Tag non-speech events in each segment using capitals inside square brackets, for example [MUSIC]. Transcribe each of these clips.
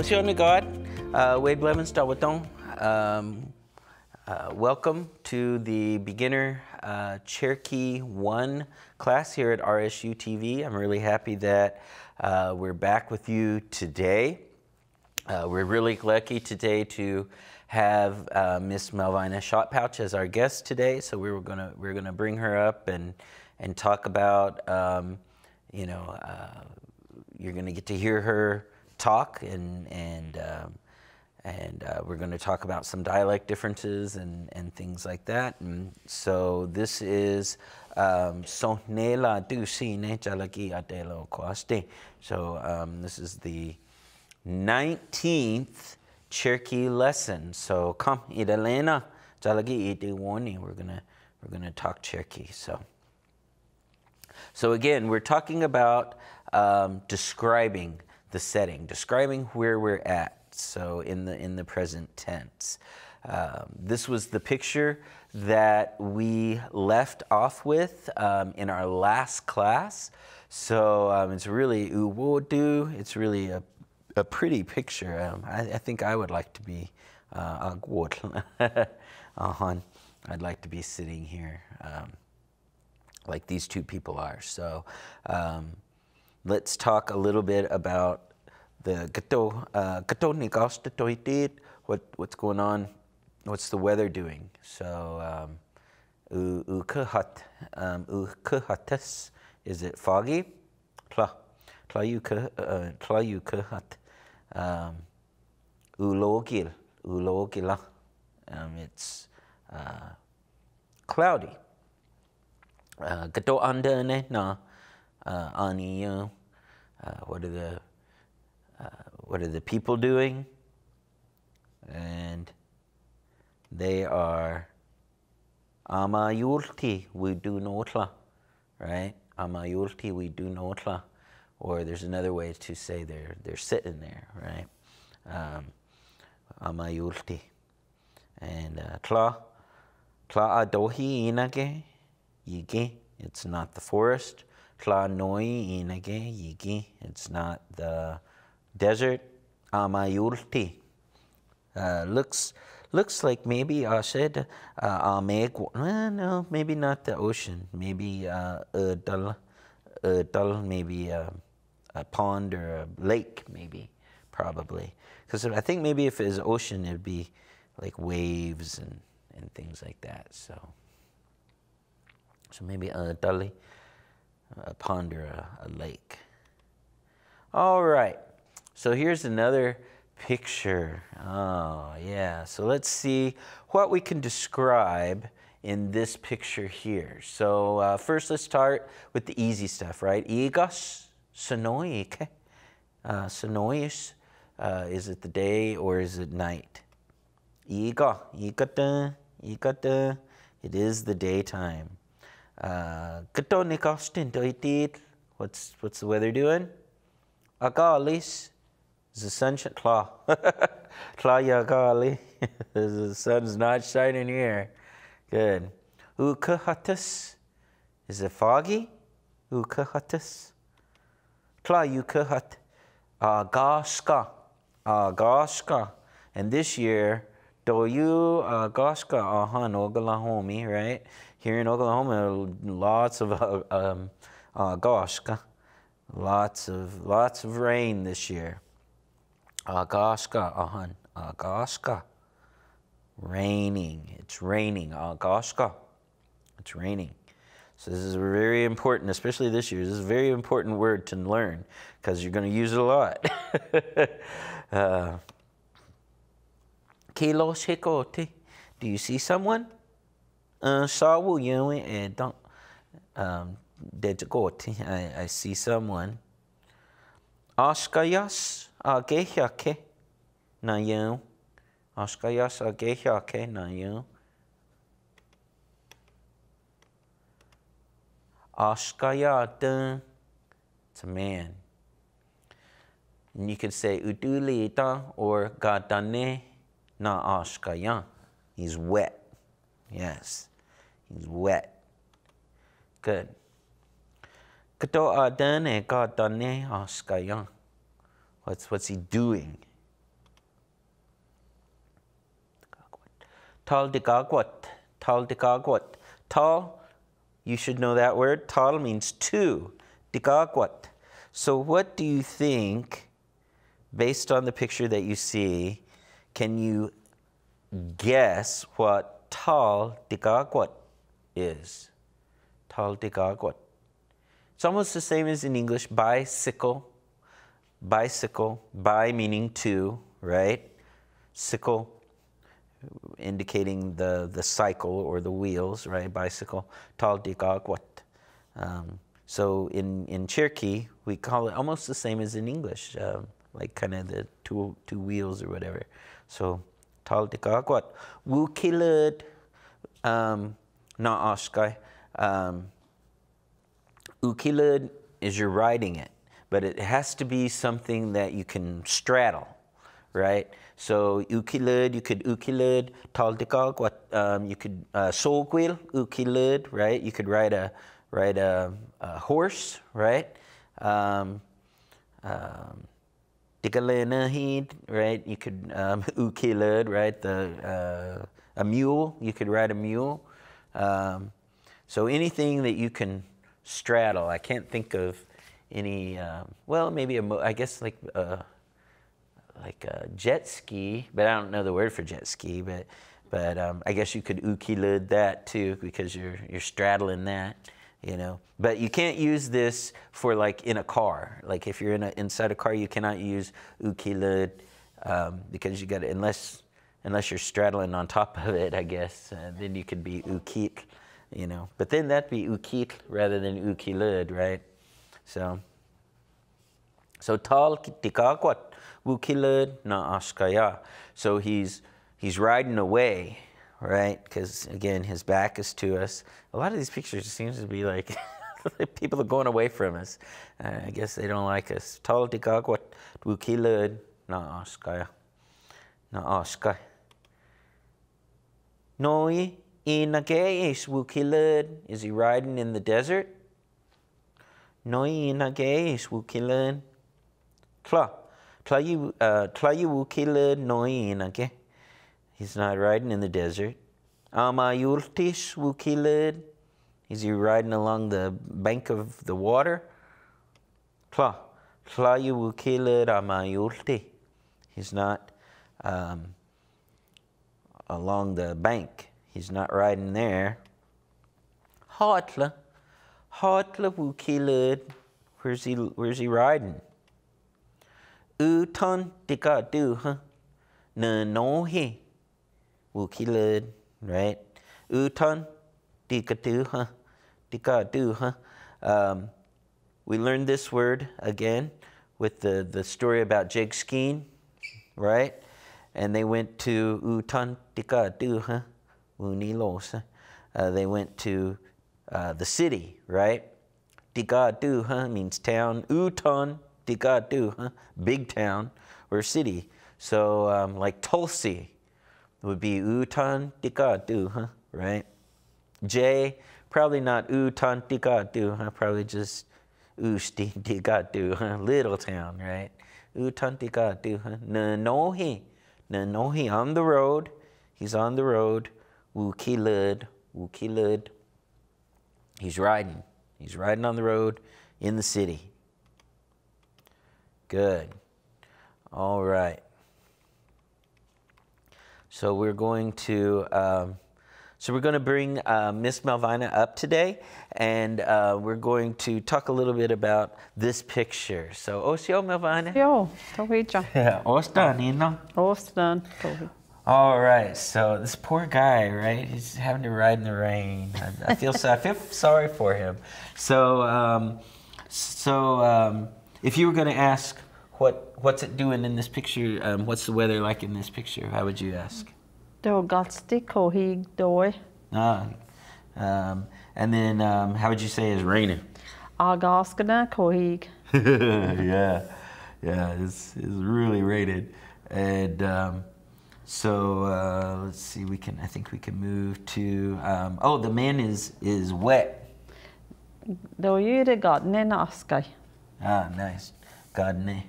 Oceana God, uh, Wade Blevins. Um, uh, welcome to the beginner uh, Cherokee 1 class here at RSU TV. I'm really happy that uh, we're back with you today. Uh, we're really lucky today to have uh, Miss Malvina Shotpouch as our guest today. So we were gonna we are gonna bring her up and and talk about um, you know uh, you're gonna get to hear her talk and and um, and uh, we're going to talk about some dialect differences and, and things like that. And so this is um, Sonela Dusine Jalaki Adelo Kwaste. So um, this is the 19th Cherokee lesson. So come, Idalena, Jalagi Idiwani. We're gonna we're gonna talk Cherokee. So so again, we're talking about um, describing the setting, describing where we're at. So in the in the present tense. Um, this was the picture that we left off with um, in our last class. So um, it's really uwodu. It's really a a pretty picture. Um, I, I, think I would like to be uh, [LAUGHS] uh I'd like to be sitting here um, like these two people are. So um, let's talk a little bit about the gato uh, gato what what's going on, what's the weather doing. So um, um is it foggy? Tla tla um, ulogil, ulogila. Um, it's uh, cloudy. Gato uh, anda na uh, ani uh, what are the uh, what are the people doing? And they are amayulti we do notla, right? Amayulti we do notla or there's another way to say they're they're sitting there, right? Um, amayulti and uh, tla tla adohi inage yigi. It's not the forest. Tla noi inage yigi. It's not the desert. Amayulti uh, looks looks like maybe I said uh. Uh, no, maybe not the ocean. Maybe uh, uh, dal, maybe. Uh, a pond or a lake, maybe, probably. Because I think maybe if it was ocean, it'd be like waves and, and things like that. So, so maybe a dali, a pond or a, a lake. All right. So here's another picture. Oh, yeah. So let's see what we can describe in this picture here. So uh, first, let's start with the easy stuff, right? Igos Sonoik. Uh, Sonois, uh, is it the day or is it night? Iga, ikata, ikata, it is the daytime. Uh, kato nikostin doitit, what's, what's the weather doing? Agalis, is the sun, [LAUGHS] tla, tla yagali, [LAUGHS] the sun's not shining here. Good. Ukahatas, is it foggy? Ukahatas. Tlayukahat Agaska. Agaska. And this year, do Doyu Agaska Ahan Oklahoma, right? Here in Oklahoma, lots of uh, um, Agaska. Lots of lots of rain this year. Agaska Ahan. Agaska. Raining. It's raining. Agaska. It's raining. So this is a very important, especially this year. This is a very important word to learn because you're going to use it a lot. [LAUGHS] uh, Do you see someone? Uh, don't. Um, I, I see someone. Askayas agehyake na yun. Askayas agehyake na yun. Ashkayata, it's a man. And you could say udulita or gadane na ashkaya. He's wet. Yes, He's wet. Good. Kato adan e ka dane askayan. What's what's he doing? Tal dikagwat. Tal dikagwat. Tal, you should know that word. Tal means two. Dikagwat. So what do you think, based on the picture that you see, can you guess what tal dikagwat is? Tal. It's almost the same as in English, bicycle, bicycle, bi meaning two, right? Sickle indicating the, the cycle or the wheels, right? Bicycle, tal digagwat. Um, so in, in Cherokee, we call it almost the same as in English, um, like kind of the two, two wheels or whatever. So tal digagwat. Wukilud, um, na oskai. Um, ukilud is you're riding it, but it has to be something that you can straddle, right? So ukilud, you could ukilud, taldikog, what um, you could uh, ukilud, right? You could ride a ride a, a horse, right? Um, um, right? You could um, [LAUGHS] ukilud, right? The uh, a mule, you could ride a mule. Um, so anything that you can straddle. I can't think of any. Um, well, maybe a. I guess like a, like a jet ski, but I don't know the word for jet ski. But but um, I guess you could ukilud that too because you're you're straddling that. You know, but you can't use this for like in a car. Like if you're in a, inside a car, you cannot use ukilud um, because you got to unless unless you're straddling on top of it. I guess uh, then you could be ukit you know. But then that'd be ukit rather than ukilud, right? So, so tal tikakwat ukilud na askaya. So he's he's riding away, right? Because again, his back is to us. A lot of these pictures seems to be like [LAUGHS] people are going away from us. Uh, I guess they don't like us. Tal tikakwat ukilud na askaya. Na askaya. Noi Inage Wukilud. Is he riding in the desert? No inage Wukilud. Tla. Tlayu uh, Wukilud no inage. He's not riding in the desert. Amayultish Wukilud. Is he riding along the bank of the water? Tla. Tlayu Wukilud Amayulti. He's not um, along the bank. He's not riding there. Hotla. Hotla wukilud. Where's he where's he riding? Uton tika du huh? Na no he. Wukilud, right? Uton? Dikadu, huh? Um, we learned this word again with the, the story about Jake skiing, right? And they went to Uton tika du? Unilos. Uh, they went to uh, the city, right? Digadu huh, means town. Uton, huh, big town or city. So um, like Tulsa would be Digadu, huh, right? J, probably not Digadu, huh, probably just Usti huh, little town, right? Utan Digadu, huh, Nanohi, Nanohi on the road. He's on the road. Wukilud, Wukilud. He's riding. He's riding on the road in the city. Good. All right. So we're going to um, so we're going to bring uh, Miss Malvina up today, and uh, we're going to talk a little bit about this picture. So, Osio Malvina. Yo, tawija. Yeah, Ostan, Nino. Ostan, all right, so this poor guy, right? He's having to ride in the rain. I, I feel so, I feel sorry for him. So, um, so um, if you were going to ask what what's it doing in this picture, um, what's the weather like in this picture? How would you ask? Ah, um, and then um, how would you say it's raining? [LAUGHS] yeah, yeah, it's it's really rated, and um, so uh, let's see. We can. I think we can move to. Um, oh, the man is is wet. Det garden askaj. Ah, nice. Garden.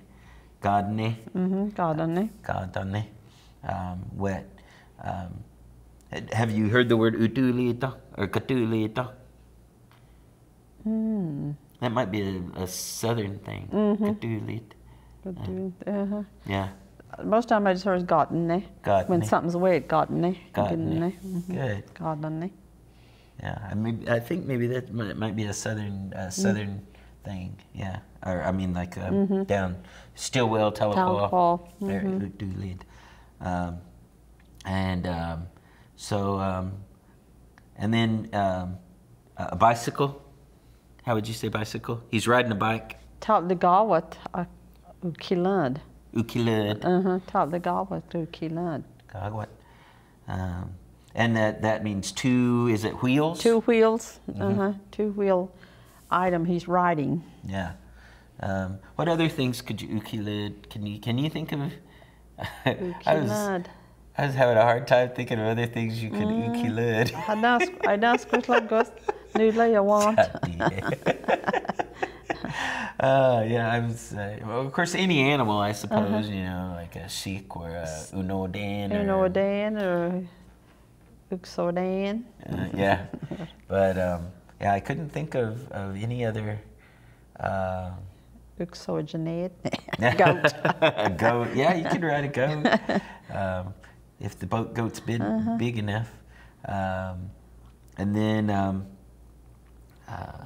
Garden. Mhm, garden. Garden. Um, wet. Um, Have you heard the word utulita or katulita? Hmm. That might be a, a southern thing. Mm-hmm. Katulita. Uh-huh. Yeah. Most time I just heard gotten Gotten When something's wet, gotten Gotten it. Good. Gotten Yeah. I, maybe, I think maybe that might, might be a southern uh, southern thing. Yeah. Or I mean like um, down Stilwell, Tahlequah. Utulita. Um, and um, so, um, and then um, a bicycle. How would you say bicycle? He's riding a bike. Top the gawat a ukilad. Ukilid. Uh-huh. Top the gawat ukilad. Gagwat. Um, and that, that means two, is it wheels? Two wheels. Mm-hmm. Uh-huh. Two wheel item he's riding. Yeah. Um, what other things could you ukilid? Can you can you think of? [LAUGHS] I was Ukilad. I was having a hard time thinking of other things you could Mm. ukilid. I dask like ghost. Nudla jag want. [LAUGHS] uh, yeah, I was. Uh, well, of course, any animal, I suppose. Uh-huh. You know, like a sheik or a unodan. You know or, or Uxodan. Uh, yeah, but um, yeah, I couldn't think of, of any other. Uh, Uxogenate. [LAUGHS] Goat. a [LAUGHS] goat. Yeah, you could ride a goat um, if the boat goat's big, Uh-huh. big enough. Um, and then, um,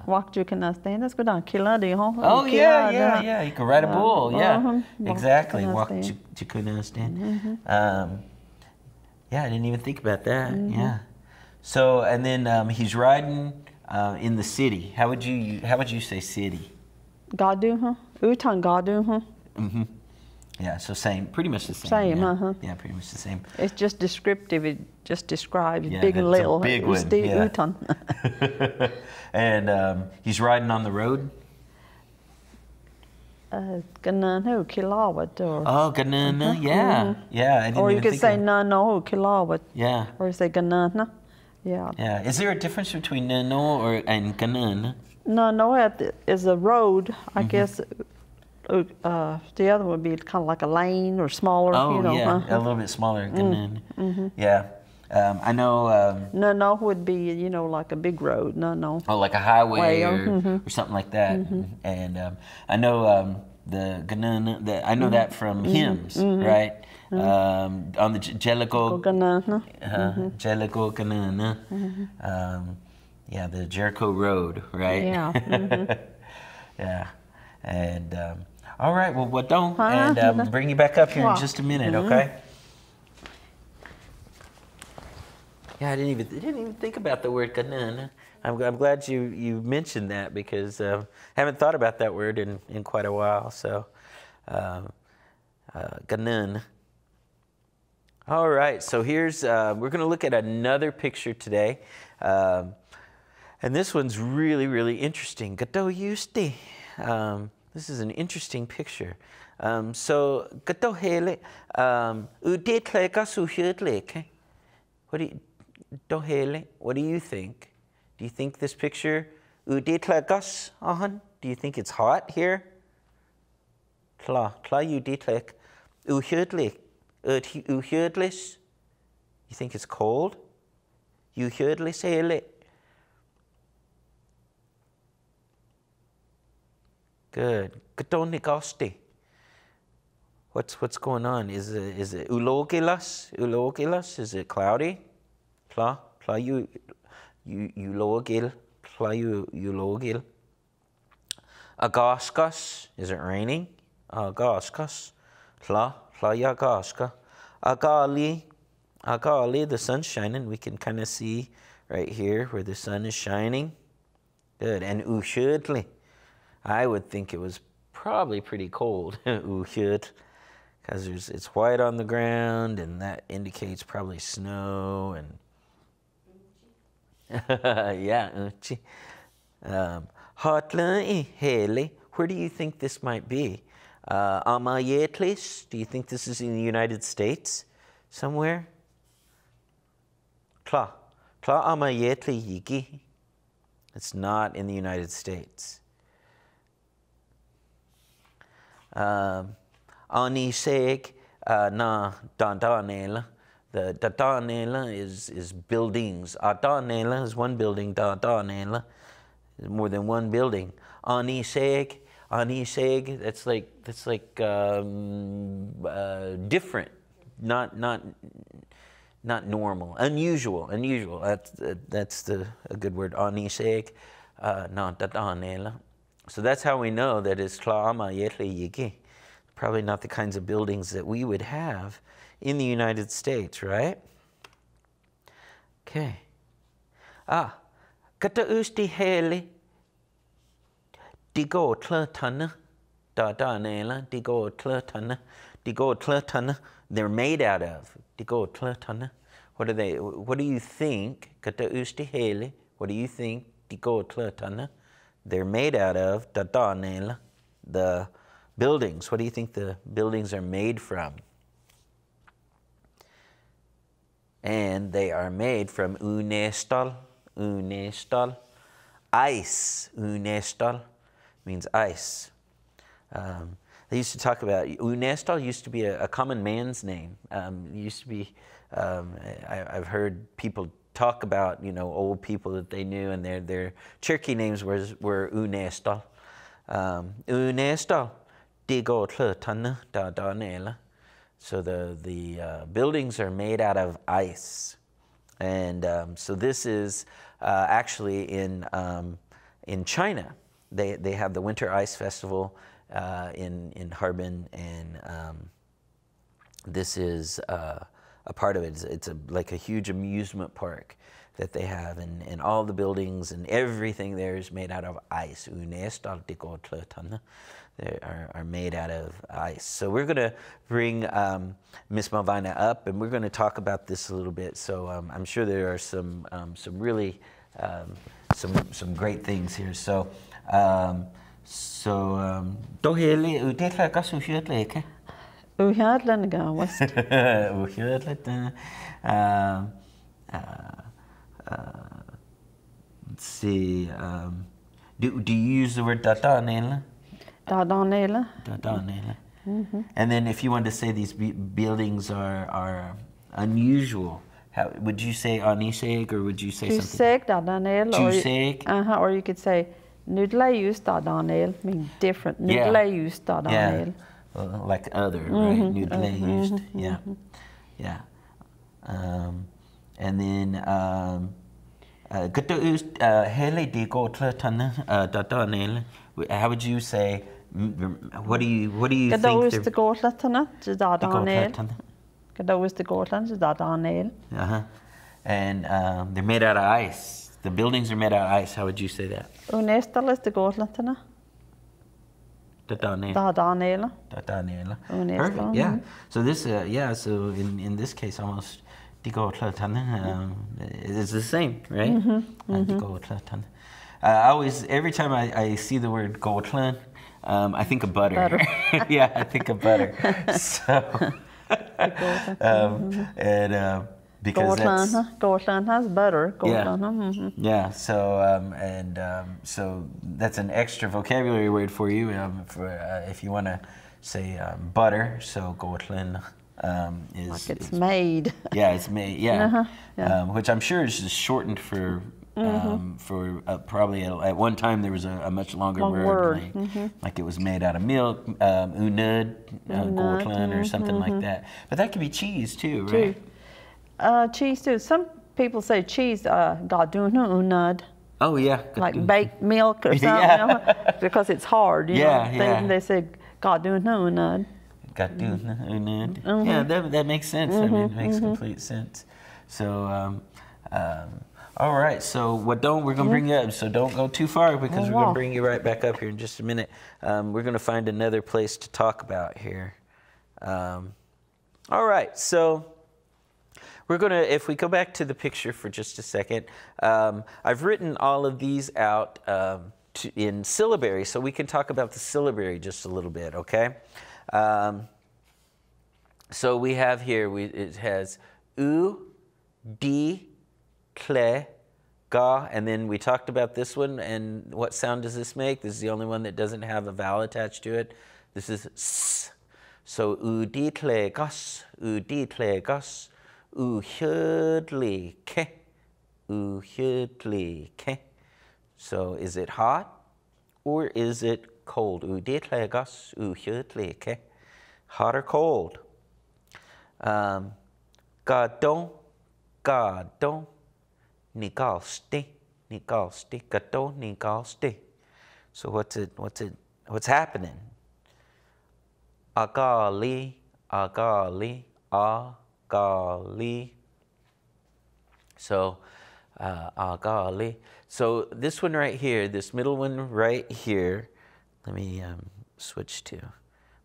Walk you can understand. That's good on killer the home. oh yeah, yeah, yeah, you could ride a Uh, bull. Yeah, uh-huh. Walk exactly. Walk Ch- Chikunastand. Um, yeah, I didn't even think about that. Mm-hmm. Yeah. So and then um, he's riding uh, in the city. How would you How would you say city? Gadu, huh? Utan Gadu, huh? hmm Yeah, so same, pretty much the same. Same, yeah. uh-huh. Yeah, pretty much the same. It's just descriptive. It just describes Yeah, big and little. big It's one, the yeah. Utan. [LAUGHS] [LAUGHS] and um, he's riding on the road. Uh, who kilawat or Oh, Ganana, yeah, yeah. I didn't Uh-huh. or you could say nano kilawat Yeah, or say ganana. Yeah. yeah. Is there a difference between Nano or and Ganan? No, no, it is a road. I Mm-hmm. guess uh, the other would be kind of like a lane or smaller. Oh, you know, yeah, uh-huh. a little bit smaller. Ganan. Yeah, um, I know. Um, No, no would be you know like a big road. No, no. Oh, like a highway Way, or, mhm. or something like that. And um, I know um, the Ganana, the, I Mm-hmm. know that from hymns, right? Um, on the J- Jericho, Ganana. uh, Ganana. Um, yeah, the Jericho Road, right? Yeah, [LAUGHS] yeah. And um, all right, well, what don't? And um, [LAUGHS] bring you back up here in just a minute, okay? Yeah, I didn't even didn't even think about the word ganun. I'm, I'm glad you, you mentioned that because I haven't thought about that word in, in quite a while. So, um, uh, ganun. All right, so here's uh, we're going to look at another picture today, um, and this one's really really interesting. Gato yusti. This is an interesting picture. Um, so gato hele um, udetleka suhyudleke. What do you, what do you think? Do you think this picture uditlekas ahan? Do you think it's hot here? Tla, tla uditlek. Uhyudlik, uhyudlis. You think it's cold? Uhyudlis hele. Good. Gatonikasti. What's what's going on? Is it is it ulogilas? Ulogilas? Is it cloudy? Pla pla you you ulogil pla you ulogil. Agaskas? Is it raining? Agaskas. Pla pla yagaska. Agali agali. The sun's shining. We can kind of see right here where the sun is shining. Good. And ushudli. I would think it was probably pretty cold. [LAUGHS] Uhyud because it's white on the ground and that indicates probably snow and [LAUGHS] yeah uchi. um, Hotla where do you think this might be? Uh, Amayetlis do you think this is in the United States? Somewhere? Tla Tla Amayetli yigi it's not in the United States um, Ani seg uh, na dandanel, The dadanela is, is buildings. Adanela is one building. Dadanela is more than one building. Aniseg, aniseg, that's like, that's like um, uh, different, not, not, not normal, unusual, unusual. That's, that's the, a good word. Aniseg, uh, not. So that's how we know that it's Tla'ama Yetle Yigi. Probably not the kinds of buildings that we would have in the United States, right? Okay. Ah, kata usti heli digo tlatana da da nela digo tlatana digo tlatana. They're made out of digo tlatana. What are they? What do you think? Kata usti heli. What do you think? Digo tlatana. They're made out of da. The buildings. What do you think the buildings are made from? and they are made from unestal, unestal, ice. Unestal means ice. Um, they used to talk about unestal used to be a, a common man's name. Um, used to be. Um, I, have heard people talk about you know old people that they knew, and their their Cherokee names were were unestal. Um, unestal, digo da da nela. So the, the uh, buildings are made out of ice. And um, so this is uh, actually in, um, in China. They, they have the Winter Ice Festival uh, in, in Harbin, and um, this is uh, a part of it. It's, it's a, like a huge amusement park that they have, and, and all the buildings and everything there is made out of ice are, are made out of ice. So we're going to bring um, Miss Malvina up, and we're going to talk about this a little bit. So um, I'm sure there are some um, some really um, some some great things here. So um, so um, dohele udetla kasu shiatleke. Uhjadlan gawast. [LAUGHS] Uhjadlan. Uh, uh, let's see. do, do you use the word data, Nela? Dardanelle. Dardanelle. Mm-hmm. And then if you want to say these buildings are, are unusual, how, would you say aniseg or would you say something? Dardanelle. Tuseg. Uh-huh, or you could say Nudleus Dardanelle, mean different. Nudleus yeah. Dardanelle. Yeah. Like other, mm-hmm. right? Nudleus. Mm-hmm. Yeah. Mm-hmm. Yeah. Um, and then um, uh, uh, hele tlatana uh, How would you say what do you What do you think? De ggólatanna de dá dánéil. Gadós de ggólan de dá dánéil. Uh-huh. And um, they're made out of ice. The buildings are made out of ice. How would you say that? Unestal is de ggólatanna. Da dánéil. Da dánéil. Da dánéil. Perfect. Yeah. So this, uh, yeah. So in in this case, almost. Um, it's the same, right? Mm-hmm. Mm-hmm. Uh, I always, every time I, I see the word Gotland, um, I think of butter. butter. [LAUGHS] yeah, I think of butter. [LAUGHS] so, [LAUGHS] um, and uh, because Gotland, huh? Gotland has butter. Yeah, mm-hmm. yeah. So um, and um, so that's an extra vocabulary word for you um, for uh, if you want to say um, butter. So Gotland. Um, is like it's is, made. Yeah, it's made. Yeah, uh-huh, yeah. Um, which I'm sure is just shortened for Mm-hmm. Um, for uh, probably at, at, one time there was a, a much longer Long word, word. Like, mm-hmm. like, it was made out of milk, um, unud, uh, or something like mm-hmm. that. But that could be cheese too, right? Uh, cheese too. Some people say cheese, uh, gaduna. Oh yeah, like baked milk or [LAUGHS] something, yeah. you know, because it's hard. You yeah, know? yeah. They, they say gaduna unud. Gaduna unud. Mm-hmm. Yeah, that, that makes sense. I mean, it makes complete sense. So. Um, um, all right, so what don't we're gonna bring you up. So don't go too far because oh, we're gonna bring you right back up here in just a minute. Um, we're gonna find another place to talk about here. Um, all right, so we're gonna if we go back to the picture for just a second. Um, I've written all of these out um, to, in syllabary, so we can talk about the syllabary just a little bit. Okay. Um, so we have here we, it has u, d cle, ga, and then we talked about this one, and what sound does this make? This is the only one that doesn't have a vowel attached to it. This is s. So u gas, gas, Uhjödlike. Uhjödlike. So is it hot or is it cold? Uditlegas uhjödlike. Hot or cold? Um, Gadon, gadon, nigalsti, nigalsti, gadon, nigalsti. So what's it, what's it, what's happening? Agali, agali, agali. So, uh, agali. So this one right here, this middle one right here, let me um, switch to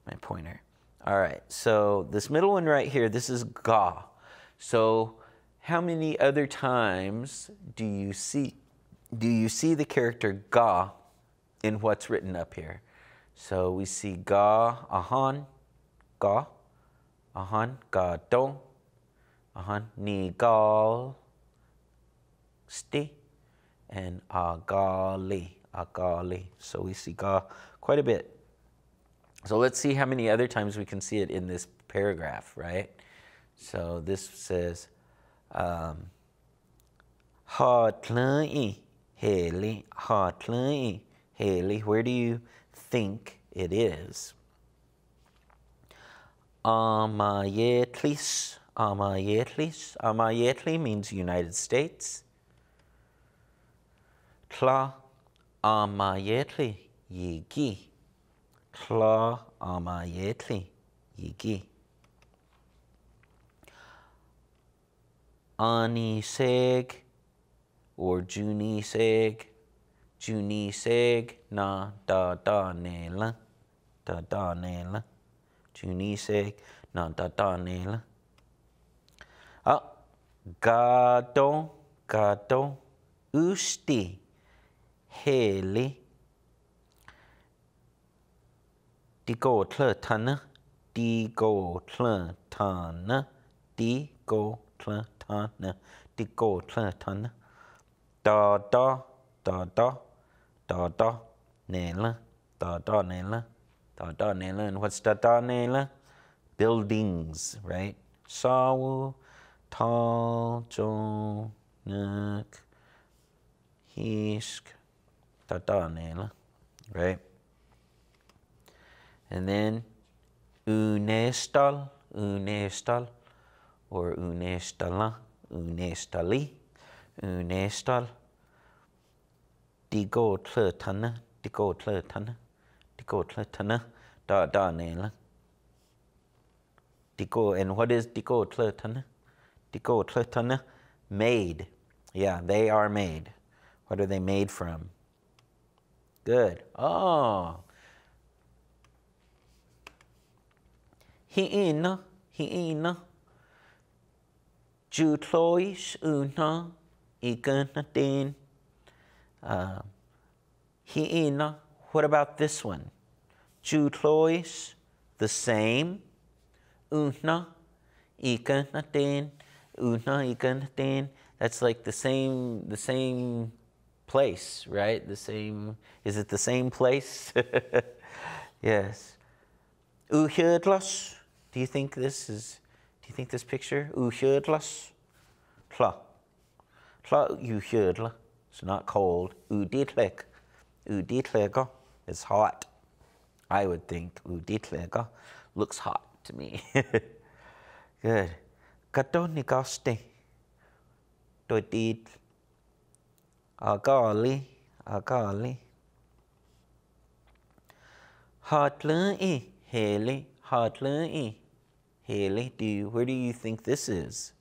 my pointer. All right, so this middle one right here, this is ga. So how many other times do you see do you see the character ga in what's written up here? So we see ga, ahan, ga, ahan, ga don, on Nigal, sti, and agali, agali. So we see ga quite a bit. So let's see how many other times we can see it in this paragraph, right? So this says, um, Hatlai, heli, hatlai. Where do you think it is? Amayetlis, Amayetlis Amayetli means United States. Tla Amayetli Yigi Tla Amayetli Yigi Aniseg or Juniseg, Juniseg na da da nela, da da nela, Juniseg na da da nela. Ah, gado, gado, usti, heli. Digo tle tana, digo tle tana, digo tle tana, digo tle tana. Da da, da da, da da, nela, da da nela, da da nela. And what's da da nela? Buildings, right? Sawu, tal, jo, nuk, hisk, da da nela, right? And then unestal, unestal, or unestala, unestali, unestal. Digo tle tana, digo tle tana, digo tle tana, da da nela. Digo, and what is digo tle tana? Digo tle tana, made. Yeah, they are made. What are they made from? Good. Oh. Hiina, hiina. Jutlois una ikanatin. Hiina. What about this one? Jutlois, the same. Una ikanatin. That's like the same, the same place, right? The same, is it the same place? [LAUGHS] yes. Uhjödlas. Do you think this is, do you think this picture? Uhjödlas. Tla. Tla uhjödla. It's not cold. Uditlek. Uditleka is hot. I would think uditleka looks hot to me. [LAUGHS] Good. Katonikaste. Doidid. Agali. Agali. Hartley. Haley. Hartley. Haley. Do you, where do you think this is?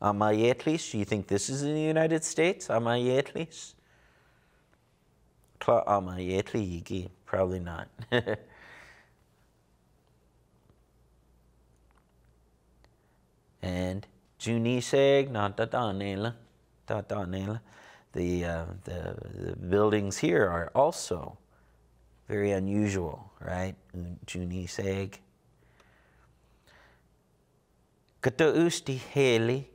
Am I Amayetlis? Do you think this is in the United States? Amayetlis? Kla Amayetli Yigi? Probably not. [LAUGHS] and Juniseg, not Dadanela. Dadanela. The, uh, the, the buildings here are also very unusual, right? Juniseg. Kata usti heli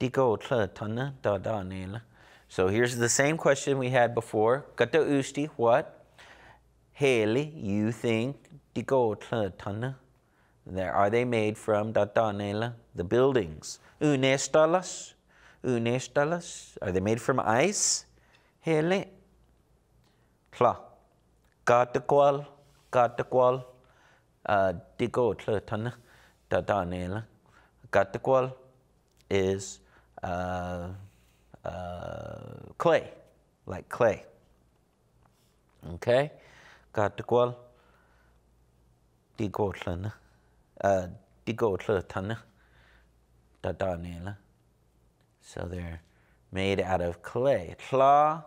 digo tana da da nela. So here's the same question we had before. Kata usti what? Heli, you think digo tana There, are they made from datanela, the buildings? Unestalas, unestalas. Are they made from ice? Hele. Tla. Gatakwal, gatakwal. Digo tlatana, datanela. Gatakwal is uh, uh, clay, like clay. Okay? Gatakwal. Digo Digo tlatana. Datanela. So they're made out of clay. Tla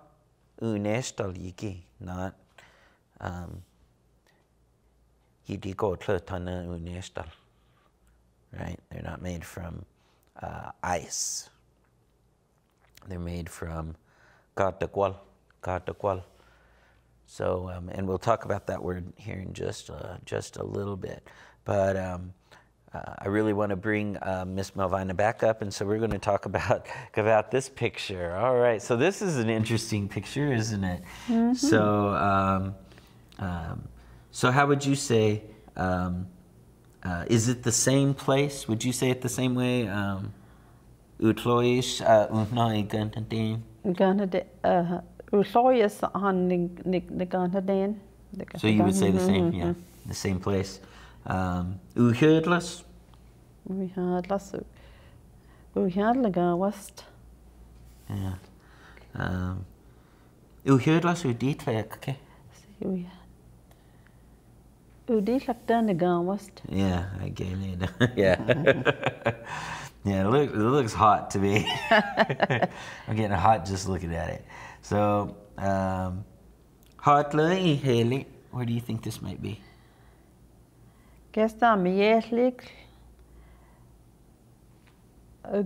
unestal yiki, not um, yidigo tlatana unestal. Right? They're not made from uh, ice. They're made from katakwal, katakwal. So, um, and we'll talk about that word here in just uh, just a little bit. But um, uh, I really want to bring uh, Miss Malvina back up, and so we're going to talk [LAUGHS] about about this picture. All right, so this is an interesting picture, isn't it? Mm-hmm. So, um, um, so how would you say? Um, uh, is it the same place? Would you say it the same way? Um, Utloish, [LAUGHS] uhnai gantatin. Gantatin. Utloish on the gantatin. So you would say the same, yeah, the same place. Um, Uherdlas. Uherdlas. Uherdlaga west. Yeah. Um, Uherdlas uditleak, okay? The gun west. Yeah, I get it. [LAUGHS] yeah. [LAUGHS] Yeah, it, look, it looks hot to me. [LAUGHS] I'm getting hot just looking at it. So, um, hot Haley, where do you think this might be? Gesta mjäslik.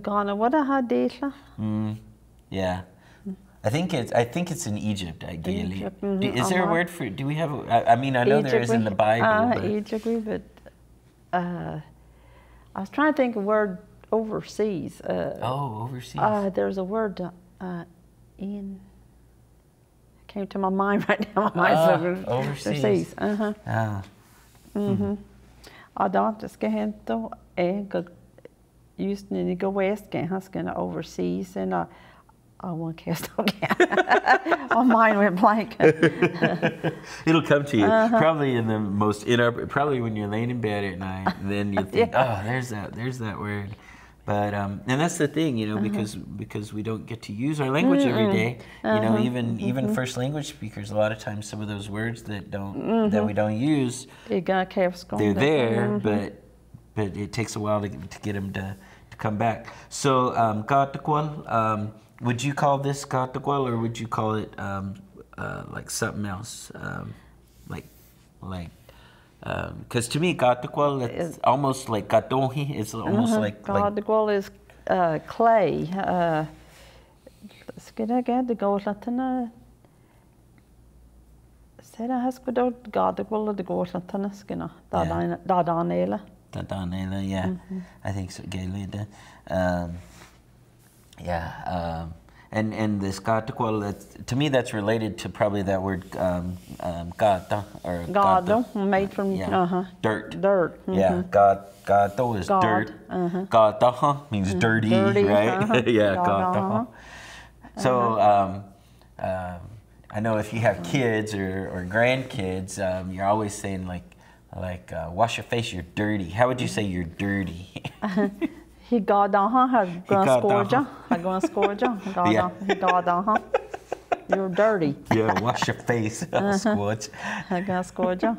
Ghana, what a hadisha? Mm, yeah. I think it's I think it's in Egypt ideally. Egypt, mm -hmm. Is there a word for? Do we have? I, I mean, I know Egypt, there is in the Bible. Uh, but... Egypt, but uh, I was trying to think of a word overseas. Uh, oh, overseas. Uh, there's a word uh, in. Came to my mind [LAUGHS] right now. My uh, overseas. overseas. Uh-huh. Ah. Mm-hmm. A dáanta go hentó é go úsna go west cé hascin overseas in a I won't cast again. [LAUGHS] oh, mine went blank. [LAUGHS] It'll come to you uh-huh. probably in the most in probably when you're laying in bed at night. Then you [LAUGHS] think, yeah. oh, there's that, there's that word. But um, and that's the thing, you know, uh-huh. because because we don't get to use our language mm every day. Uh-huh. You know, uh-huh. even mm-hmm. even first language speakers, a lot of times some of those words that don't mm-hmm. that we don't use, they're there, mm-hmm. but but it takes a while to, to get them to, to come back. So um, um, would you call this katakwal or would you call it um, uh, like something else, um, like like because um, to me, Katakwal, it's almost like Katonhi. It's almost uh-huh. like. Katakwal like, is uh, clay. Uh, Ska get the gåslatana? Sera has go out Katakwal the gåslatana skina. Dadanela. Dadanela, yeah. Mm-hmm. I think so. Gaelida. Um, yeah. Um, and and this katakwal, to me, that's related to probably that word um, um, gata or gado, made from yeah. uh-huh. dirt. Dirt. Mm-hmm. Yeah, gat, gato is God. dirt. Uh-huh. Gata means mm-hmm. dirty, dirty, right? Uh-huh. [LAUGHS] yeah, gata. Uh-huh. So um, um, I know if you have kids or, or grandkids, um, you're always saying like like uh, wash your face, you're dirty. How would you say you're dirty? [LAUGHS] He got on her, gonna scorja, I'm got got on You're dirty. yeah, wash your face. I'm gonna scorja.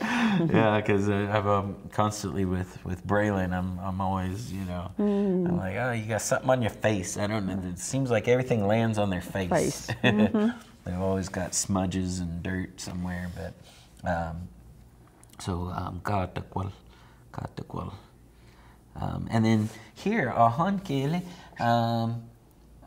yeah, because uh, I'm um, constantly with with Braylon. I'm I'm always you know mm. I'm like oh you got something on your face. I don't know. It seems like everything lands on their face. face. [LAUGHS] Mm-hmm. They've always got smudges and dirt somewhere. But um, so um, katakwal, katakwal. Um, and then here, ahan kele, um,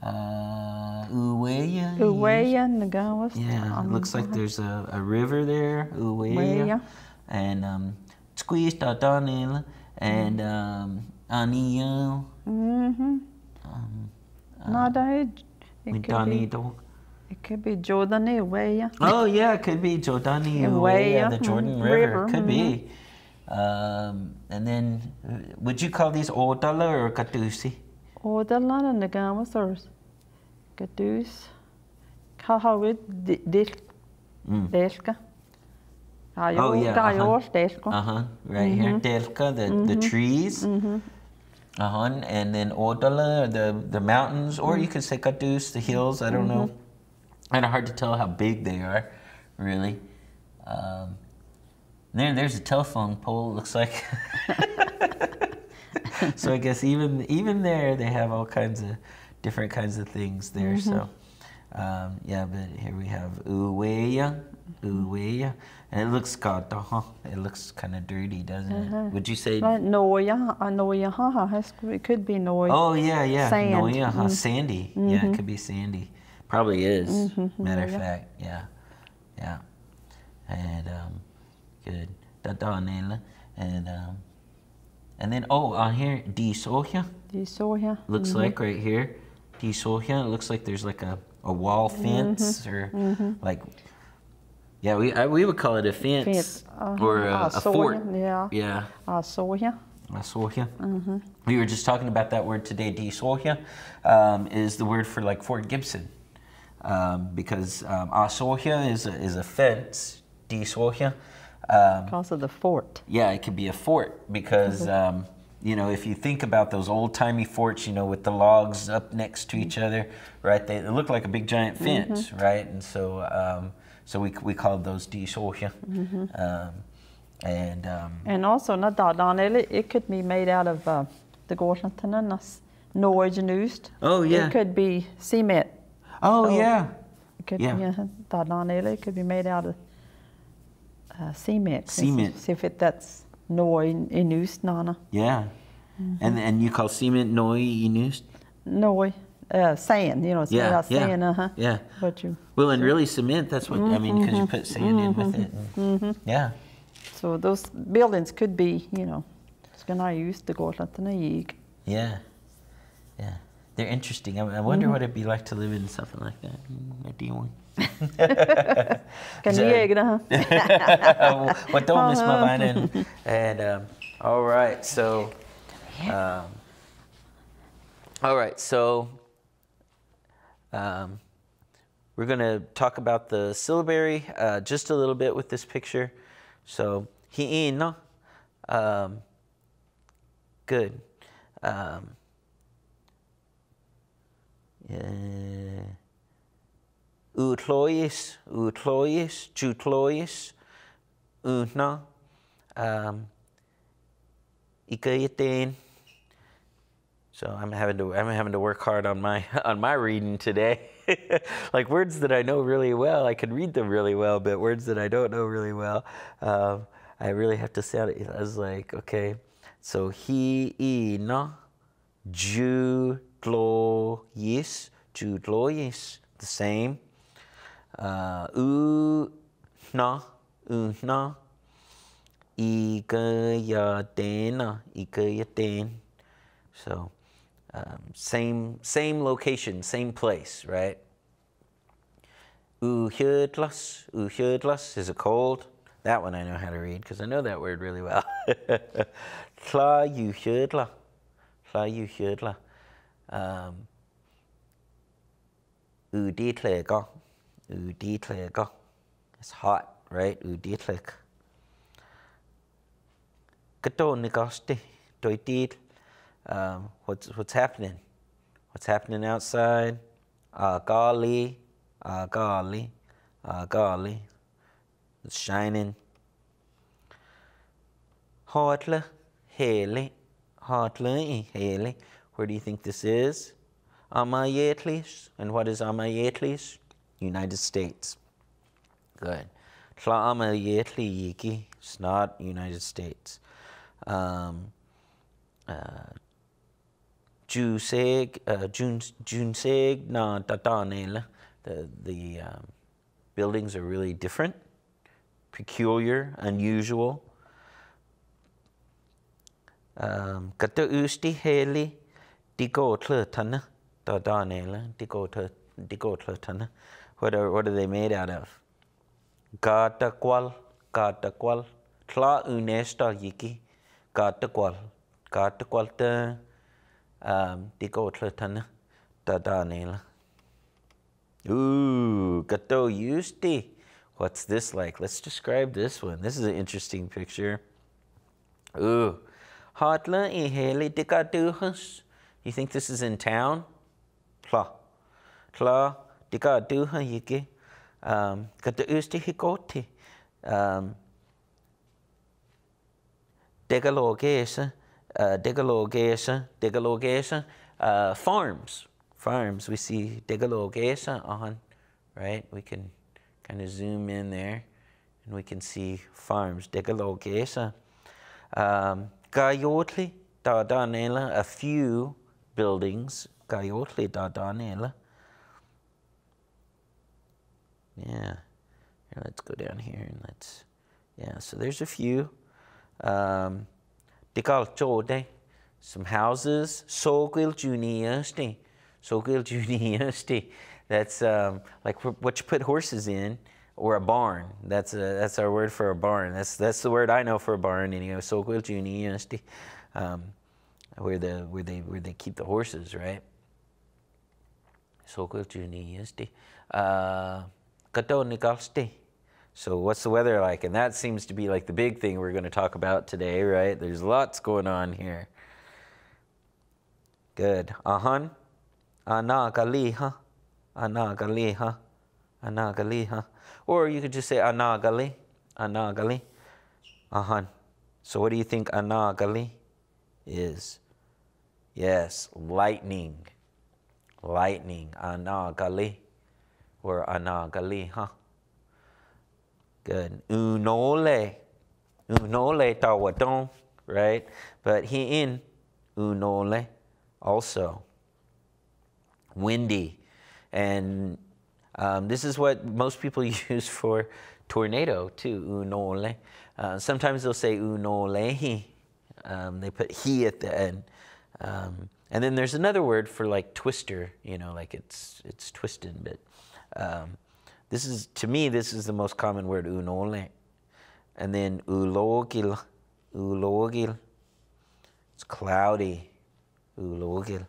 uh, Uweya. Uweya, Nagawas. Yeah, it looks like there's a, a river there, Uweya. And um, Squeeze Tatanil and um, Aniyo. Mm-hmm. Um, uh, Nada, it could be, it could be Jordani Uweya. Oh, yeah, it could be Jordani [LAUGHS] Uweya, the Jordan mm-hmm. River. River. Could mm-hmm. be. Um, and then, uh, would you call these odala or katusi? Odala na gamas or gadus. Kahawid delka. Oh, yeah, Gayor uh-huh. delka. Uh huh. Right here, delka, the the trees. Uh huh. And then odala, the the mountains, or you could say katus, the hills. I don't know. Kind of hard to tell how big they are, really. Um, there, there's a telephone pole. Looks like. [LAUGHS] so I guess even even there they have all kinds of different kinds of things there. So um, yeah, but here we have uweya, uweya, and it looks god, huh? It looks kind of dirty, doesn't it? Would you say? Right, Noya, uh, Noya, haha, it could be Noya. Oh yeah, yeah, Sand. no, yeah, huh? sandy. Yeah, it could be sandy. Probably is. Matter of Yeah. fact, yeah, yeah, and um, good. Da da nela, and um, and then oh on here di sohya. You saw here. looks like right here. Di sohya. It looks like there's like a, a wall fence or like yeah, we I, we would call it a fence, Fence, uh-huh. or a, Ah, a fort. yeah. Yeah. I saw here. Asohya. We were just talking about that word today. Desohya um, is the word for like Fort Gibson, um, because um, Asohya is a, is a fence. Desohya, um, of the fort. yeah, it could be a fort because um, you know if you think about those old timey forts, you know, with the logs up next to each other, right? They, they look like a big giant fence, right? And so um, so we we called those Desohya, um, and um, And also, not that it, it could be made out of uh, the us. Norwegian used. Oh, yeah. It could be cement. oh, Oh. yeah. It could Yeah. uh, on it, it could be made out of uh, cement. Cement. See if it, that's Norwegian in use, Nana. Yeah. And and you call cement noi inust? Norway, uh, sand, you know, it's Yeah, yeah, sand, uh huh. yeah. But you, Well, and really cement, that's what, I mean, because you put sand in with it. and- Yeah. so those buildings could be, you know, it's going to use the Gorshington and Yig. Yeah. Yeah. They're interesting. I, I wonder what it'd be like to live in something like that. Mm, a D1. Kan Så- ni äga det här? What don't miss my vine and, and um, all right, so um, all right, so um, we're gonna talk about the syllabary uh, just a little bit with this picture. So hiina, um, good. Um, yeah. Utlois, utlois, jutlois, utna, um. So I'm having to I'm having to work hard on my [LAUGHS] on my reading today. [LAUGHS] like words that I know really well, I can read them really well, but words that I don't know really well, um, I really have to sound it. I was like, okay, so he ina jutlois, jutlois, the same. Uh, u na, u na, ikayatena, ikayaten. So, um, same same location, same place, right? Uhjödlas, uhjödlas is a cold. That one I know how to read because I know that word really well. [LAUGHS] Tla uhjödla, tla uhjödla. Um, uditlega, uditlega. It's hot, right? Uditleg. Katonigosti, doitit. Um, what's what's happening? What's happening outside? Agali, agali, agali. It's shining. Hartle, hele, hartle, hele. Where do you think this is? Amayetlis. And what is Amayetlis? United States. Good. Tla Amayetli yiki. It's not United States. Um, uh, Juseg, uh, Junseg na Tatanela. The, the um, buildings are really different, peculiar, unusual. Um, Kata usti heli tana digo digo tana. What are what are they made out of? Gata kwal, gata kwal, Tla unesta yiki. Gata kwal. Gata kwal um, ta. Diko tlatana. Da da nela. Ooh, gato yusti. What's this like? Let's describe this one. This is an interesting picture. Ooh. Hatla iheli dikaduhas. You think this is in town? Tla. Tla dikaduha yiki. Um, gata usti hikoti. Um, Degalogesa, uh, Degalogesa, Degalogesa, uh, farms, farms. We see Degalogesa on, right? We can kind of zoom in there and we can see farms, Degalogesa. Um, Gayotli, Dardanella, a few buildings, Gayotli, Dardanella. Yeah, here, let's go down here and let's, yeah, so there's a few. Um, some houses, Sogil Juniasti, Sogil [LAUGHS] Juniasti. That's um, like what you put horses in, or a barn. That's a, that's our word for a barn. That's that's the word I know for a barn. Anyway, Sogil Juniasti, um, where the where they where they keep the horses, right? Uh, kato Nikalsti. So what's the weather like? And that seems to be like the big thing we're going to talk about today, right? There's lots going on here. Good. Ahan. Anagaliha. Anagaliha. Anagaliha. Or you could just say anagali. Anagali. Ahan. So what do you think anagali is? Yes, lightning. Lightning. Anagali. Or anagaliha. Good. Unole. Unole tawadon, right? But he in unole also. Windy. And um, this is what most people [LAUGHS] use for tornado too, unole. Uh, sometimes they'll say unolehi. Um, they put he at the end. Um, and then there's another word for like twister, you know, like it's it's twisted, but um, this is, to me, this is the most common word, unole. And then ulogil, ulogil. It's cloudy, ulogil.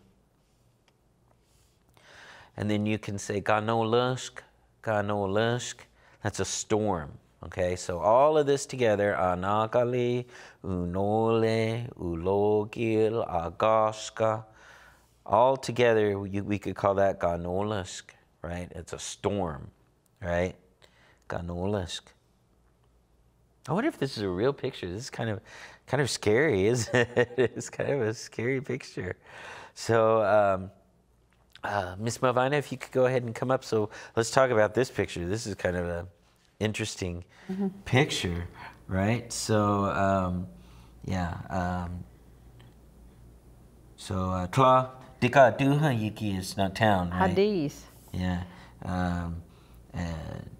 And then you can say ganolusk, ganolusk. That's a storm. Okay, so all of this together, anagali, unole, ulogil, agaska, all together, we, could call that ganolusk, right? It's a storm right? Ganolisk. I wonder if this is a real picture. This is kind of, kind of scary, [LAUGHS] isn't it? it's kind of a scary picture. So, um, uh, Miss Malvina, if you could go ahead and come up. So let's talk about this picture. This is kind of a interesting mm-hmm. picture, right? So, um, yeah. Um, so, uh, Tla, Dika Duha Yiki is not town, right? Hadis. Yeah. Um, and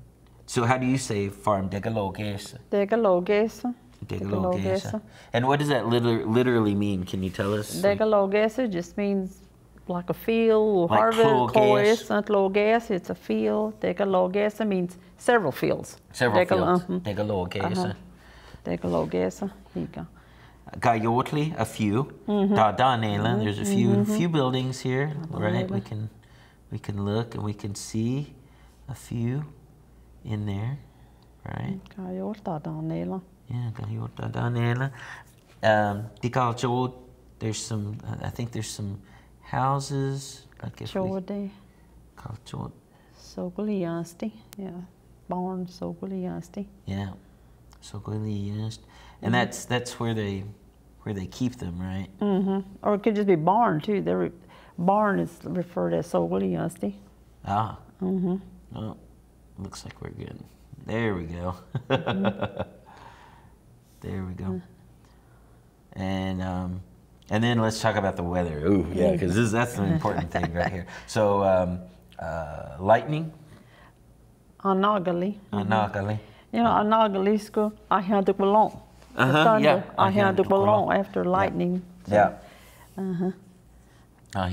so how do you say farm degalogesa? Degalogesa. Degalogesa. And what does that liter- literally mean? Can you tell us? Degalogesa just means like a field. Like Harvard, St. Logas, it's a field. Degalogesa means several fields. Several Degal- fields. Uh-huh. Degalogesa. Uh-huh. Degalogesa. Here you go. Gayotli, a few. Mm-hmm. mm-hmm. there's a few mm-hmm. few buildings here, right? We can we can look and we can see a few in there, right? Danela. Yeah, Kayota Danela. Um, there's some, I think there's some houses. Like if Chode. Kalcho. Soguliasti, yeah. Barn Soguliasti. Yeah, Soguliasti. And that's that's where they where they keep them, right? Mm-hmm. Or it could just be barn too. The barn is referred as Soguliasti. Ah. Mm-hmm. Oh, looks like we're good. There we go. mm-hmm. [LAUGHS] There we go. Mm. And um, and then let's talk about the weather. Ooh, yeah, because that's an important thing right here. So um, uh, lightning. Anagali. Anagali. You know, Anagali school. I had the balloon. Uh-huh, yeah. I had the balloon after lightning. Yeah. Uh-huh. Uh,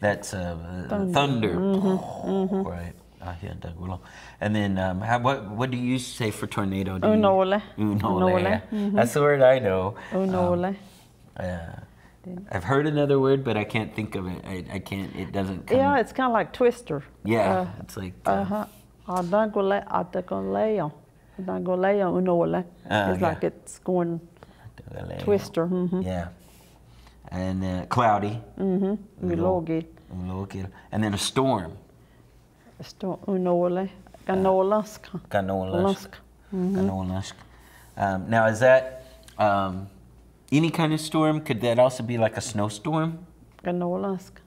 That's uh, thunder. thunder. Mm-hmm. Mm-hmm. Right. Ahia. And then, um, how, what what do you say for tornado? Do you- Unole. Unole. Unole, yeah. mhm. That's the word I know. Unole. Uh, I've heard another word, but I can't think of it. I, I can't. It doesn't come. yeah, it's kind of like twister. Yeah, it's like. Uh, Uh-huh. Adagole, adagoleo. Adagoleo unole. Ah, It's like it's going twister. Mm-hmm. Yeah. And uh, cloudy. Mm-hmm. Ulogi. Ulokil. And then a storm. Sto unole. Ganolaska. Ganolask. Lask. Ganolask. Um, now, is that um, any kind of storm? Could that also be like a snowstorm? Ganolaska.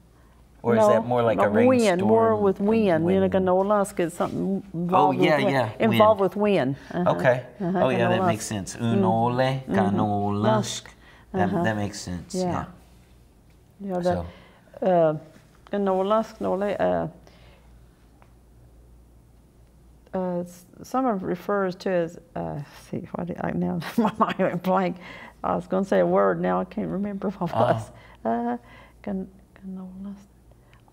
Or is that more like a rainstorm? wind, more with and wind. You know, wind? ganolaska is something involved yeah, with wind. yeah, Involved wind. with wind. Uh-huh. Okay. Uh-huh, Oh, yeah, that makes sense. Unole, ganolask. That, Uh-huh. that makes sense. Yeah. Yeah. Ja, det, So, uh, ganolask, nole, uh, uh, some of it refers to as, uh, see, what I, now [LAUGHS] my mind went blank. I was going to say a word, now I can't remember what it Oh. was. Uh.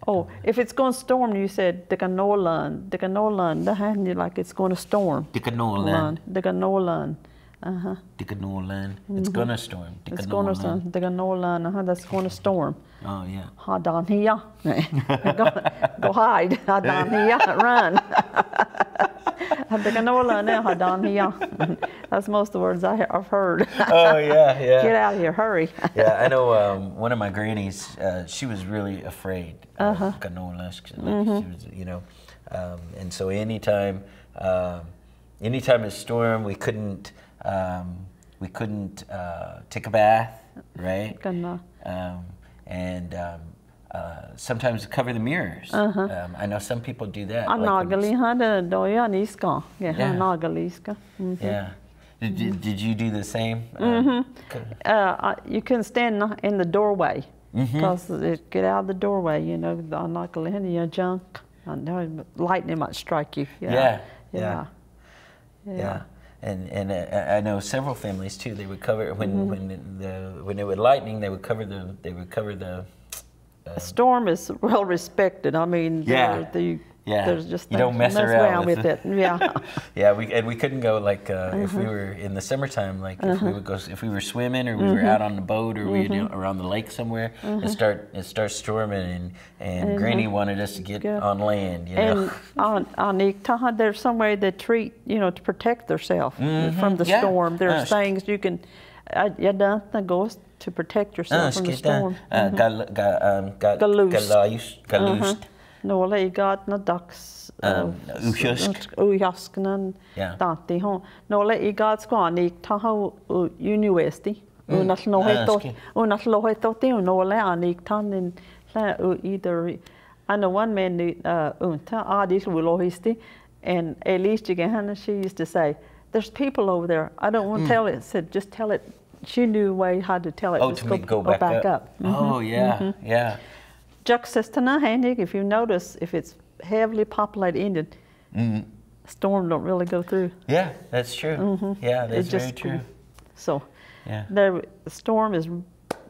Oh, if it's going to storm, you said the ganolan, the ganolan, the hand you like it's going to storm. The Dicanolan. The ganolan. Uh-huh. The Dicanolan. It's gonna storm. The It's going to storm. The ganolan, uh-huh, that's going to storm. Oh, yeah. Ha down here. [LAUGHS] go, go hide. Ha down here. Run. [LAUGHS] The canola now. Ha down here. That's most of the words I, have heard. Oh, yeah, yeah. [LAUGHS] Get out of here. Hurry. [LAUGHS] yeah, I know um, one of my grannies, uh, she was really afraid of canolas. Like She was, you know, um, and so anytime, um, anytime it stormed, we couldn't, um, we couldn't uh, take a bath, right? Um, and um, uh, sometimes cover the mirrors. Um, I know some people do that. a nagali ha de doya niska. Yeah, Yeah. nagaliska. yeah. Did, did, did you do the same? Uh, co- Uh, you can stand in the doorway Mm-hmm. because it get out of the doorway. You know, the nagali your junk. I know lightning might strike you. Yeah, Yeah. yeah. Yeah. Yeah, and and uh, I know several families too. They would cover when Mm-hmm. when the when it would lightning, they would cover the they would cover the. A storm is [LAUGHS] well respected. I mean, Yeah. the, Yeah. there's just You don't things mess around with with it. Yeah. [LAUGHS] Yeah, we and we couldn't go like uh, if Mm-hmm. we were in the summertime, like if we would go if we were swimming or we were Mm-hmm. out on the boat or we were around the lake somewhere, it start it starts storming and and Granny wanted us to get Mm-hmm. Yeah. on land, you know. and [LAUGHS] on on Iktaha, there's some way they treat, you know, to protect themselves from the Yeah. storm. There's Uh, things you can, uh, yeah, that goes to protect yourself Ah, from the storm. uh, gal, ga, um, ga, Galoost. galoost, galoost. No, le gat na ducks. Um. Yeah. Dati ho. No, le i gat squan Iktaha university. Mm. Una Ah, loheto, ski. una loheto no le an Iktan in le either. I know one man uh unta adis wilohisti and at least again she used to say, There's people over there. I don't want to tell it. Said just tell it. She knew way how to tell it. Mm. Oh, Just to make go back, up. Oh yeah, Mm-hmm. yeah. Juxtastana Handig, if you notice, if it's heavily populated Indian, Mm-hmm. storm don't really go through. Yeah, that's true. Yeah, that's It very just- true. So Yeah. the storm is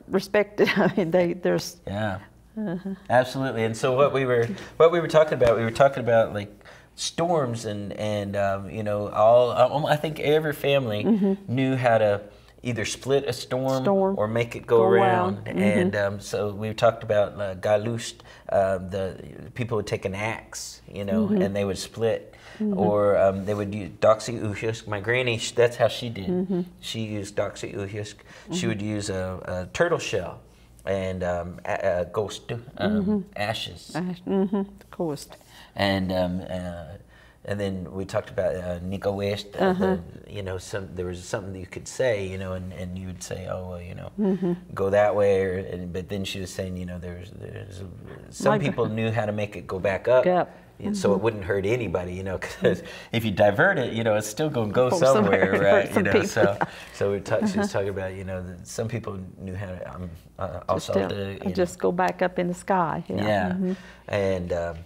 respected. [LAUGHS] I mean, they there's Yeah. Uh-huh. Absolutely. And so what we were what we were talking about, we were talking about like storms and and um, you know all um, I think every family knew how to either split a storm, Mm-hmm. Storm. or make it go, Go around. around. Mm-hmm. And um, so we talked about uh, galust. Um, the people would take an axe, you know, Mm-hmm. and they would split. Or um, they would use doxy. My granny, that's how she did. Mm-hmm. She used doxy uhusk. She would use a, a turtle shell and um, a, a ghost um, ashes. mm-hmm, the coast. And um, uh, and then we talked about uh, Nico West. Uh, Uh-huh. the, you know, some there was something that you could say, you know, and, and you would say, oh, well, you know, Mm-hmm. go that way. Or, and, but then she was saying, you know, there's there's some Like- people knew how to make it go back up. Yep. and So it wouldn't hurt anybody, you know, because [LAUGHS] if you divert it, you know, it's still going to go somewhere, [LAUGHS] somewhere, right? You know, people. so so we talk, she was talking about, you know, some people knew how to um, uh, also Still, the, you know, just go back up in the sky. Yeah. yeah, mhm. and um,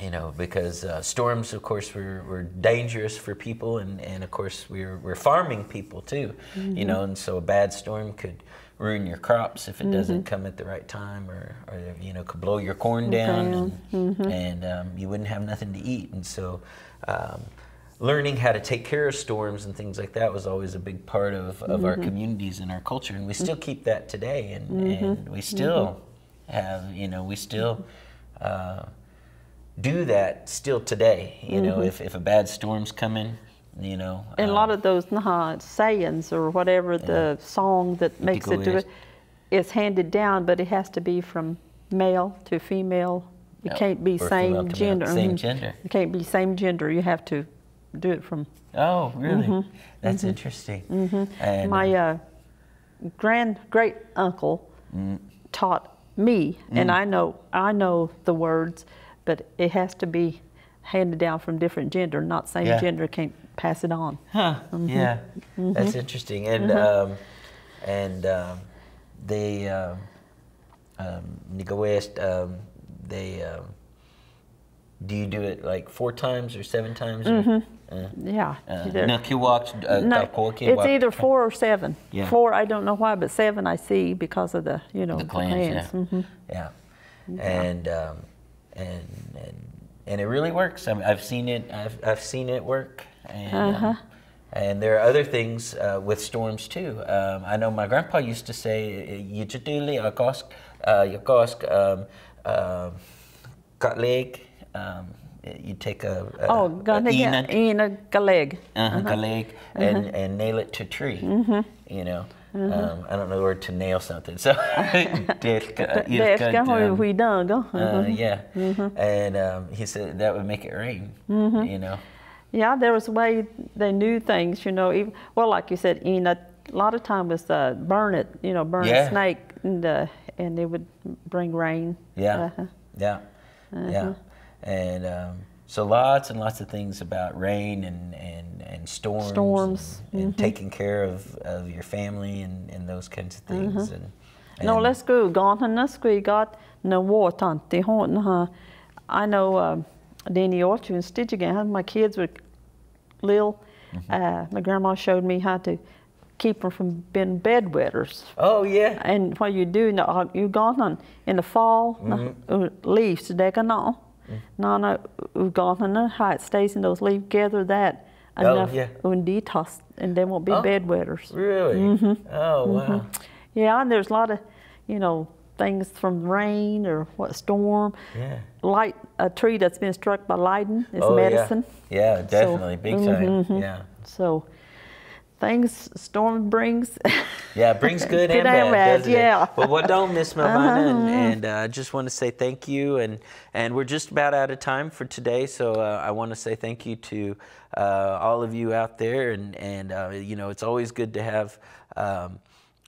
you know because uh, storms, of course, were, were dangerous for people, and, and of course we're we're farming people too, you know, and so a bad storm could ruin your crops if it doesn't Mm-hmm. come at the right time, or, or you know, could blow your corn down, and, Mm-hmm. and um, you wouldn't have nothing to eat. And so, um, learning how to take care of storms and things like that was always a big part of, of our communities and our culture, and we still keep that today, and, and we still have, you know, we still. Uh, do that still today. You know, if, if a bad storm's coming, you know. And a um, lot of those nah, sayings or whatever the song that makes it do it is handed down, but it has to be from male to female. It can't be same gender. Same Mhm. gender. It can't be same gender. You have to do it from Oh, really? That's interesting. And Mm-hmm. my uh, uh, grand great uncle Mm. taught me, and I know I know the words, but it has to be handed down from different gender. Not same Yeah. gender can't pass it on. Huh. Mm-hmm. Yeah, that's interesting. And um, and um, they um, um, West, um, they um, do you do it like four times or seven times? or- Uh, Yeah. uh, there- na uh, No, it's kiwak. either four or seven. Yeah. Four, I don't know why, but seven I see because of the, you know, the clans, yeah, Mhm. yeah, and um, and and and it really works. I mean, I've seen it. I've I've seen it work, and Uh-huh. um, and there are other things uh, with storms too. Um, I know my grandpa used to say, "Yitutuli akosk, yakosk, um, um, katleg." Um, you take a, a Oh, a gonna get in a galeg. uh-huh, galeg, and, and nail it to tree. Mm-hmm. You know, um, I don't know the word to nail something. So, [LAUGHS] det- you That's could, we done, go. uh, yeah, Mm-hmm. and um, he said that would make it rain. You know, Yeah, there was a way they knew things, you know. Even, well, like you said, Ian, a lot of time was uh, burn it, you know, burn Yeah. a snake, and uh, and it would bring rain. yeah, Uh-huh. yeah, yeah, and um, so lots and lots of things about rain and and and storms, Storms, and, and taking care of, of your family and, and those kinds of things. And, No, and- let's go. Gone and let's go. Got no war tante. I know um, Danny Orchard and Stitch again. My kids were little. Mm-hmm. Uh, my grandma showed me how to keep them from being bedwetters. Oh yeah, And what you do, no, you gone on in the fall, Mm-hmm. uh, leaves, they can no, Mm. no, no, you gone on how it stays in those leaves, gather that Oh, enough yeah. and they won't be Oh. bedwetters. really? Mm-hmm. Oh wow. Yeah, and there's a lot of, you know, things from rain or what storm. Yeah. Light a tree that's been struck by lightning is oh medicine. yeah, yeah, definitely, big time. mhm. Yeah. So things storm brings. Yeah, it brings [LAUGHS] good, Good and bad, bad, doesn't yeah. Uh-huh. it? Well, well done, Miss [LAUGHS] Malvina, and, and uh, I just want to say thank you, and and we're just about out of time for today, so uh, I want to say thank you to uh, all of you out there, and and uh, you know it's always good to have. Um,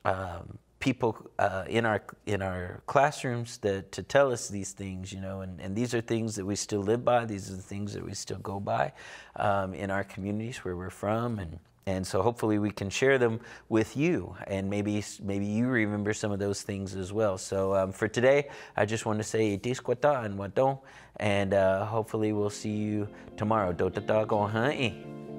um, people uh, in our in our classrooms that to tell us these things, you know, and, and these are things that we still live by. These are the things that we still go by um, in our communities where we're from, and and so hopefully we can share them with you, and maybe maybe you remember some of those things as well. So um, for today, I just want to say disquata and wadon, and uh, hopefully we'll see you tomorrow. Dota go hai.